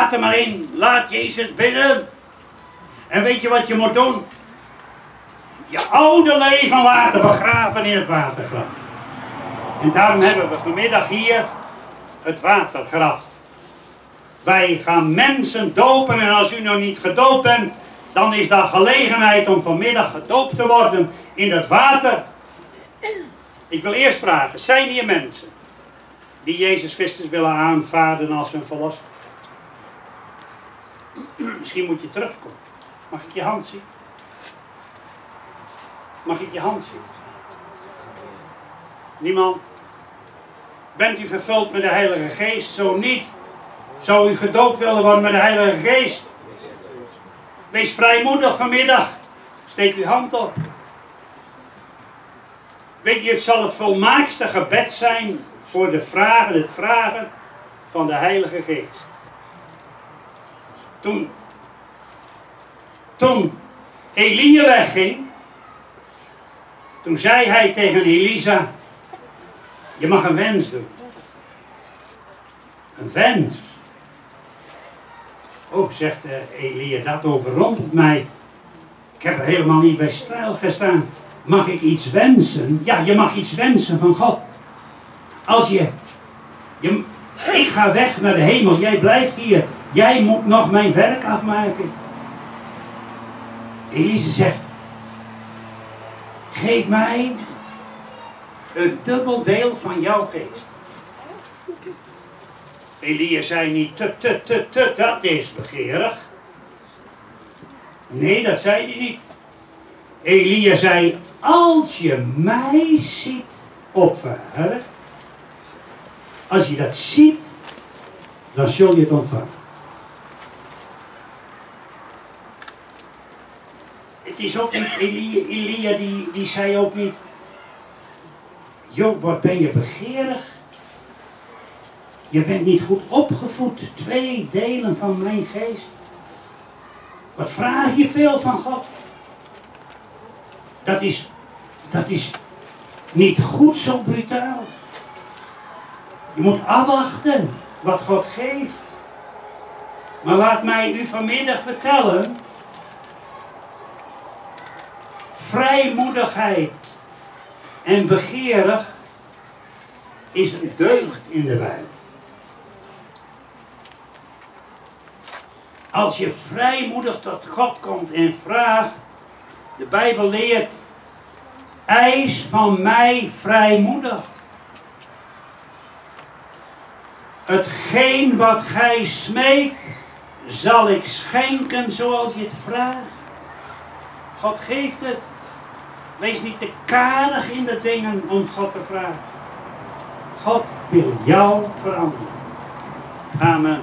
Laat er maar in. Laat Jezus binnen. En weet je wat je moet doen? Je oude leven laten begraven in het watergraf. En daarom hebben we vanmiddag hier het watergraf. Wij gaan mensen dopen en als u nog niet gedoopt bent, dan is daar gelegenheid om vanmiddag gedoopt te worden in het water. Ik wil eerst vragen, zijn hier mensen die Jezus Christus willen aanvaarden als hun verlosser? Misschien moet je terugkomen. Mag ik je hand zien? Mag ik je hand zien? Niemand? Bent u vervuld met de Heilige Geest? Zo niet. Zou u gedoopt willen worden met de Heilige Geest? Wees vrijmoedig vanmiddag. Steek uw hand op. Weet je, het zal het volmaakste gebed zijn voor de vragen, het vragen van de Heilige Geest. Toen, toen Elia wegging, toen zei hij tegen Elisa, je mag een wens doen. Een wens. Oh, zegt uh, Elia, dat overrompelt mij. Ik heb er helemaal niet bij stijl gestaan. Mag ik iets wensen? Ja, je mag iets wensen van God. Als je, je ik ga weg naar de hemel, jij blijft hier. Jij moet nog mijn werk afmaken. Elise zegt, geef mij een dubbel deel van jouw geest. Elia zei niet, te, te, te, te, dat is begeerig. Nee, dat zei hij niet. Elia zei, als je mij ziet opvaren, als je dat ziet, dan zul je het ontvangen. Het is ook niet, Elia, die, die zei ook niet, joh, wat ben je begeerig? Je bent niet goed opgevoed, twee delen van mijn geest. Wat vraag je veel van God? Dat is, dat is niet goed zo brutaal. Je moet afwachten wat God geeft. Maar laat mij u vanmiddag vertellen. Vrijmoedigheid en begeerig is een deugd in de Bijbel. Als je vrijmoedig tot God komt en vraagt, de Bijbel leert, eis van mij vrijmoedig. Hetgeen wat gij smeekt, zal ik schenken zoals je het vraagt. God geeft het. Wees niet te karig in de dingen om God te vragen. God wil jou veranderen. Amen.